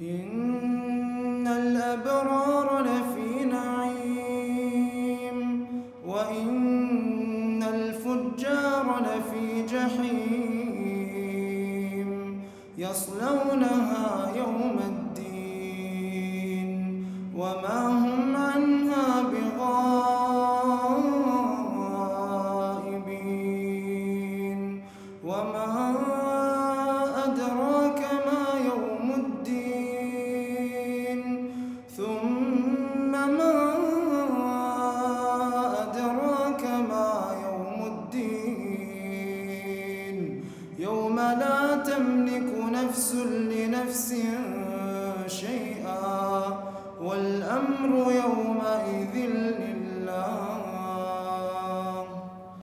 إن الأبرار لفي نعيم وإن الفجار لفي جحيم يصلونها يوم الدين وما هم عنها بغائبين وما لا تملك نفس لنفس شيئا والأمر يومئذ لله